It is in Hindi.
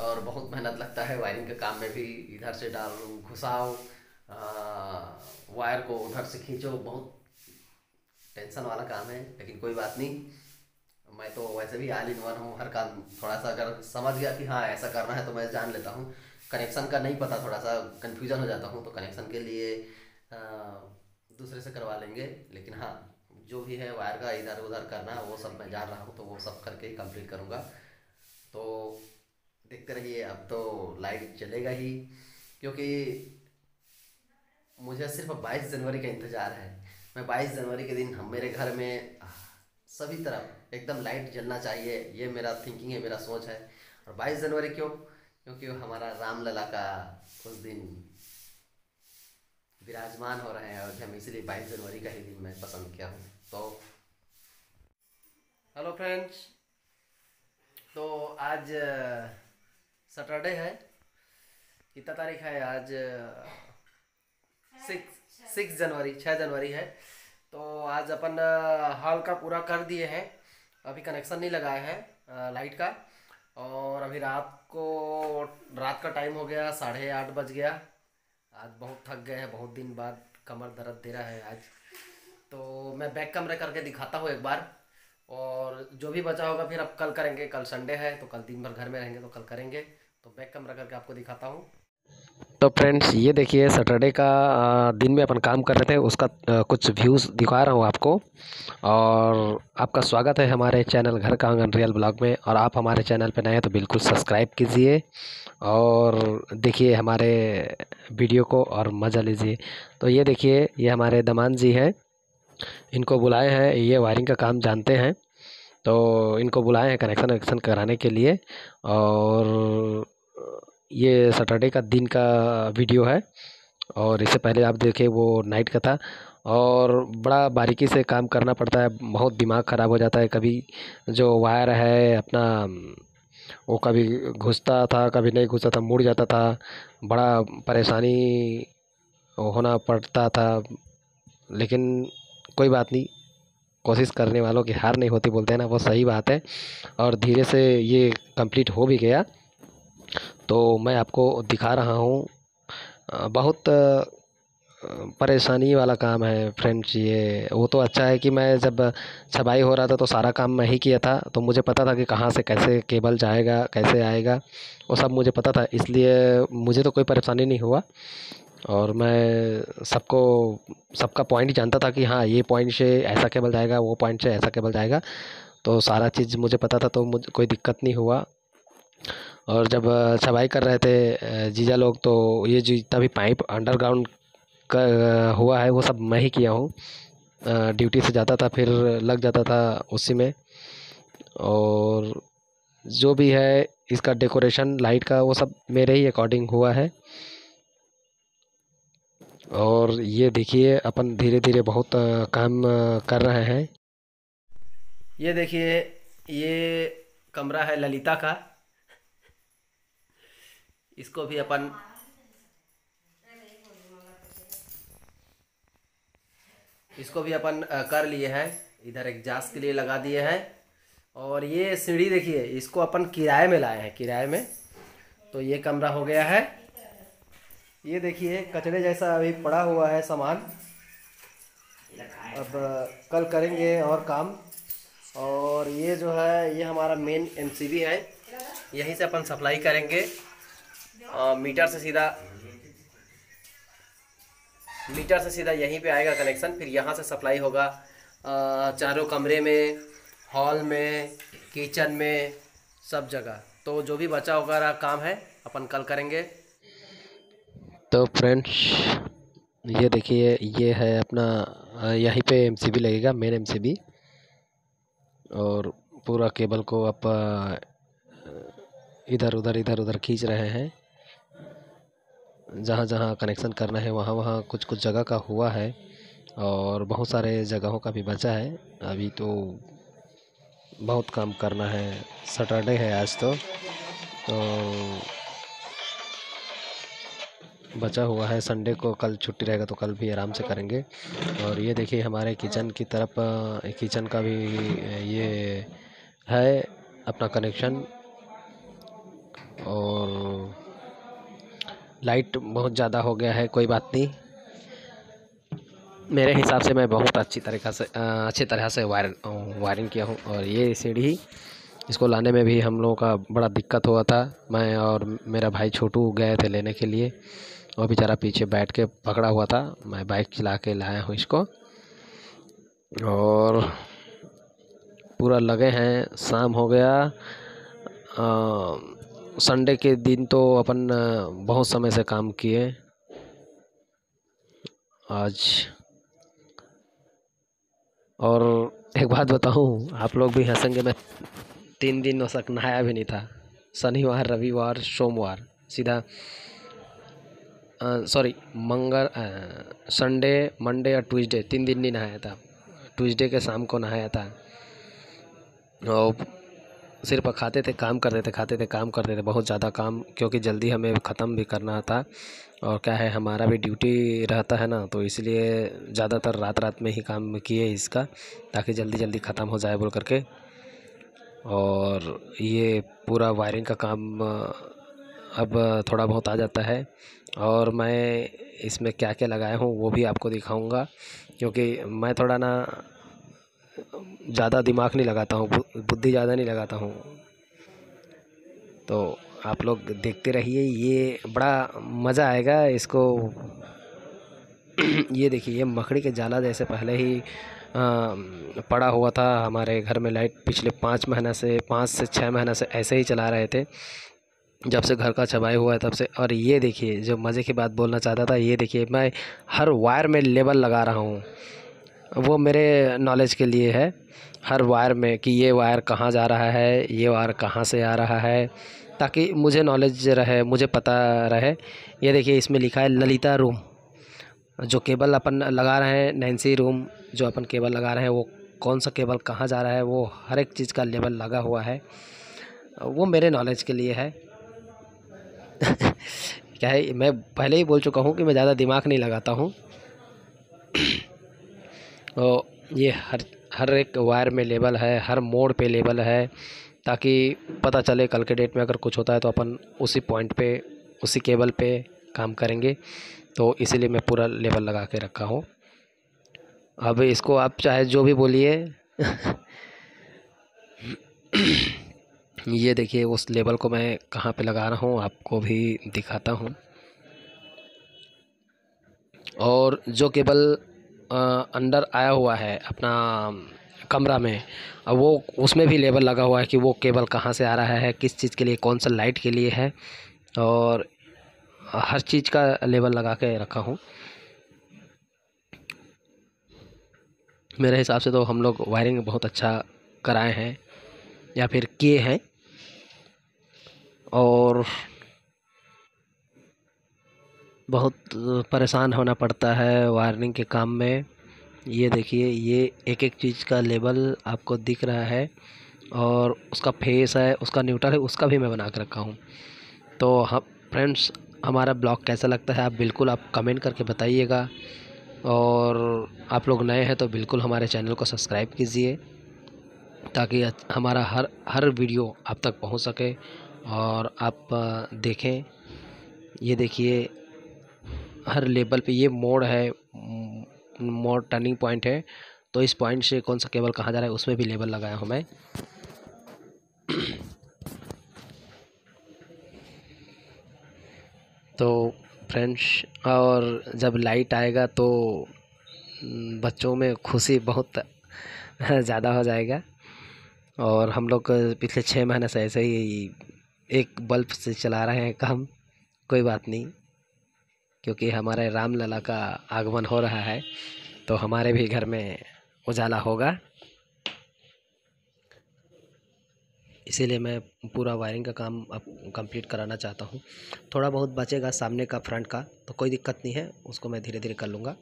और बहुत मेहनत लगता है वायरिंग के काम में भी। इधर से डालो घुसाओ वायर को उधर से खींचो बहुत टेंशन वाला काम है लेकिन कोई बात नहीं। मैं तो वैसे भी आल इन वन हूँ हर काम थोड़ा सा अगर समझ गया कि हाँ ऐसा करना है तो मैं जान लेता हूँ। कनेक्शन का नहीं पता थोड़ा सा कन्फ्यूज़न हो जाता हूँ तो कनेक्शन के लिए आ, दूसरे से करवा लेंगे। लेकिन हाँ जो भी है वायर का इधर उधर करना वो सब मैं जान रहा हूँ तो वो सब करके ही कंप्लीट करूँगा। तो देखते रहिए अब तो लाइट चलेगा ही, क्योंकि मुझे सिर्फ़ बाईस जनवरी का इंतज़ार है। मैं बाईस जनवरी के दिन हम मेरे घर में सभी तरफ़ एकदम लाइट जलना चाहिए, ये मेरा थिंकिंग है, मेरा सोच है। और बाईस जनवरी क्यों? क्योंकि हमारा रामलला का उस दिन विराजमान हो रहे हैं अयोध्या में इसलिए बाईस जनवरी का ही दिन मैं पसंद किया हूँ। तो हेलो फ्रेंड्स तो आज सैटरडे है। कितना तारीख है आज? सिक्स सिक्स जनवरी छः जनवरी है। तो आज अपन हॉल का पूरा कर दिए हैं। अभी कनेक्शन नहीं लगाए हैं लाइट का। और अभी रात को रात का टाइम हो गया साढ़े आठ बज गया। आज बहुत थक गए हैं बहुत दिन बाद कमर दर्द दे रहा है आज। तो मैं बैक कमरे करके दिखाता हूँ एक बार। और जो भी बचा होगा फिर अब कल करेंगे कल संडे है तो कल दिन भर घर में रहेंगे तो कल करेंगे। तो बैक कमरा करके आपको दिखाता हूँ। तो फ्रेंड्स ये देखिए सैटरडे का दिन में अपन काम कर रहे थे, उसका कुछ व्यूज़ दिखा रहा हूँ आपको। और आपका स्वागत है हमारे चैनल घर का आँगन रियल ब्लॉग में। और आप हमारे चैनल पर नए हैं तो बिल्कुल सब्सक्राइब कीजिए। और देखिए हमारे वीडियो को और मज़ा लीजिए। तो ये देखिए, ये हमारे दमान जी हैं। इनको बुलाए हैं, ये वायरिंग का काम जानते हैं। तो इनको बुलाए हैं कनेक्शन वनेक्शन कराने के लिए। और ये सैटरडे का दिन का वीडियो है और इससे पहले आप देखें वो नाइट का था और बड़ा बारीकी से काम करना पड़ता है, बहुत दिमाग ख़राब हो जाता है। कभी जो वायर है, अपना, वो कभी घुसता था, कभी नहीं घुसता था, मुड़ जाता था, बड़ा परेशानी होना पड़ता था। लेकिन कोई बात नहीं, कोशिश करने वालों की हार नहीं होती बोलते हैं ना, वो सही बात है। और धीरे से ये कंप्लीट हो भी गया। तो मैं आपको दिखा रहा हूँ। बहुत परेशानी वाला काम है फ्रेंड्स ये। वो तो अच्छा है कि मैं जब छबाई हो रहा था तो सारा काम मैं ही किया था। तो मुझे पता था कि कहाँ से कैसे केबल जाएगा, कैसे आएगा, वो सब मुझे पता था। इसलिए मुझे तो कोई परेशानी नहीं हुआ। और मैं सबको, सबका पॉइंट जानता था कि हाँ ये पॉइंट से ऐसा केबल जाएगा, वो पॉइंट से ऐसा केबल जाएगा। तो सारा चीज़ मुझे पता था तो मुझे, कोई दिक्कत नहीं हुआ। और जब छबाई कर रहे थे जीजा लोग तो ये जितना भी पाइप अंडरग्राउंड का हुआ है, वो सब मैं ही किया हूँ। ड्यूटी से जाता था, फिर लग जाता था उसी में। और जो भी है, इसका डेकोरेशन, लाइट का, वो सब मेरे ही अकॉर्डिंग हुआ है। और ये देखिए, अपन धीरे धीरे बहुत काम कर रहे हैं। ये देखिए, ये कमरा है ललिता का। इसको भी अपन इसको भी अपन कर लिए हैं। इधर एक जास के लिए लगा दिए हैं। और ये सीढ़ी देखिए, इसको अपन किराए में लाए हैं, किराए में। तो ये कमरा हो गया है। ये देखिए, कचरे जैसा अभी पड़ा हुआ है सामान। अब कल करेंगे और काम। और ये जो है, ये हमारा मेन एमसीबी है। यहीं से अपन सप्लाई करेंगे। मीटर से सीधा, मीटर से सीधा यहीं पे आएगा कनेक्शन, फिर यहाँ से सप्लाई होगा। चारों कमरे में, हॉल में, किचन में, सब जगह। तो जो भी बचा होगा काम है, अपन कल करेंगे। तो फ्रेंड्स, ये देखिए, ये है अपना यहीं पे एमसीबी लगेगा मेन एमसीबी और पूरा केबल को आप इधर उधर इधर उधर खींच रहे हैं। जहाँ जहाँ कनेक्शन करना है, वहाँ वहाँ कुछ कुछ जगह का हुआ है और बहुत सारे जगहों का भी बचा है। अभी तो बहुत काम करना है। सैटरडे है आज तो। तो बचा हुआ है। संडे को कल छुट्टी रहेगा तो कल भी आराम से करेंगे। और ये देखिए हमारे किचन की तरफ़ किचन का भी ये है अपना कनेक्शन और लाइट बहुत ज़्यादा हो गया है, कोई बात नहीं। मेरे हिसाब से मैं बहुत अच्छी तरीक़ा से अच्छी तरह से वायर वायरिंग किया हूँ और ये सीढ़ी इसको लाने में भी हम लोगों का बड़ा दिक्कत हुआ था, मैं और मेरा भाई छोटू गए थे लेने के लिए, वो बेचारा पीछे बैठ के पकड़ा हुआ था, मैं बाइक चला के लाया हूँ इसको, और पूरा लगे हैं, शाम हो गया संडे के दिन तो अपन बहुत समय से काम किए। आज और एक बात बताऊँ, आप लोग भी हंसेंगे, मैं तीन दिन तक नहाया भी नहीं था। शनिवार, रविवार, सोमवार, सीधा सॉरी मंगल संडे मंडे और ट्यूसडे तीन दिन नहीं नहाया था। ट्यूसडे के शाम को नहाया था। और सिर्फ़ खाते थे, काम करते थे, खाते थे, काम करते थे, बहुत ज़्यादा काम, क्योंकि जल्दी हमें ख़त्म भी करना था। और क्या है, हमारा भी ड्यूटी रहता है ना तो इसलिए ज़्यादातर रात रात में ही काम किए इसका, ताकि जल्दी जल्दी ख़त्म हो जाए बोल करके। और ये पूरा वायरिंग का काम, अब थोड़ा बहुत आ जाता है। और मैं इसमें क्या क्या लगाया हूँ, वो भी आपको दिखाऊँगा, क्योंकि मैं थोड़ा ना ज़्यादा दिमाग नहीं लगाता हूँ बुद्धि ज़्यादा नहीं लगाता हूँ। तो आप लोग देखते रहिए ये बड़ा मज़ा आएगा इसको। ये देखिए ये मकड़ी के जाला जैसे पहले ही आ, पड़ा हुआ था हमारे घर में लाइट पिछले पाँच महीना से पाँच से छः महीना से ऐसे ही चला रहे थे। जब से घर का छबाई हुआ है तब से और ये देखिए जो मज़े की बात बोलना चाहता था ये देखिए मैं हर वायर में लेबल लगा रहा हूँ। वो मेरे नॉलेज के लिए है, हर वायर में कि ये वायर कहाँ जा रहा है, ये वायर कहाँ से आ रहा है, ताकि मुझे नॉलेज रहे, मुझे पता रहे। ये देखिए, इसमें लिखा है ललिता रूम जो केबल अपन लगा रहे हैं नैन्सी रूम जो अपन केबल लगा रहे हैं, वो कौन सा केबल कहाँ जा रहा है, वो हर एक चीज़ का लेबल लगा हुआ है। वो मेरे नॉलेज के लिए है। क्या है, मैं पहले ही बोल चुका हूँ कि मैं ज़्यादा दिमाग नहीं लगाता हूँ। ये हर हर एक वायर में लेबल है, हर मोड़ पे लेबल है, ताकि पता चले कल के डेट में अगर कुछ होता है तो अपन उसी पॉइंट पे, उसी केबल पे काम करेंगे। तो इसीलिए मैं पूरा लेबल लगा के रखा हूँ। अब इसको आप चाहे जो भी बोलिए। ये देखिए, उस लेबल को मैं कहाँ पे लगा रहा हूँ, आपको भी दिखाता हूँ। और जो केबल अंदर आया हुआ है अपना कमरा में। अब वो, उसमें भी लेबल लगा हुआ है कि वो केबल कहाँ से आ रहा है, किस चीज़ के लिए, कौन सा लाइट के लिए है। और हर चीज़ का लेबल लगा के रखा हूँ। मेरे हिसाब से तो हम लोग वायरिंग बहुत अच्छा कराए हैं या फिर किए हैं। और बहुत परेशान होना पड़ता है वायरिंग के काम में। ये देखिए, ये एक एक चीज़ का लेबल आपको दिख रहा है और उसका फेस है, उसका न्यूट्रल है, उसका भी मैं बना कर रखा हूँ। तो हम, फ्रेंड्स, हमारा ब्लॉग कैसा लगता है आप बिल्कुल आप कमेंट करके बताइएगा और आप लोग नए हैं तो बिल्कुल हमारे चैनल को सब्सक्राइब कीजिए ताकि हमारा हर हर वीडियो आप तक पहुँच सके और आप देखें। ये देखिए हर लेवल पे ये मोड़ है मोड़ टर्निंग पॉइंट है। तो इस पॉइंट से कौन सा केबल कहाँ जा रहा है, उसमें भी लेबल लगाया हूँ मैं। तो फ्रेंड्स, और जब लाइट आएगा तो बच्चों में खुशी बहुत ज़्यादा हो जाएगा। और हम लोग पिछले छः महीने से ऐसे ही एक बल्ब से चला रहे हैं काम, कोई बात नहीं। क्योंकि हमारे राम लला का आगमन हो रहा है तो हमारे भी घर में उजाला होगा। इसीलिए मैं पूरा वायरिंग का काम अब कंप्लीट कराना चाहता हूँ। थोड़ा बहुत बचेगा सामने का, फ्रंट का तो कोई दिक्कत नहीं है, उसको मैं धीरे धीरे कर लूँगा।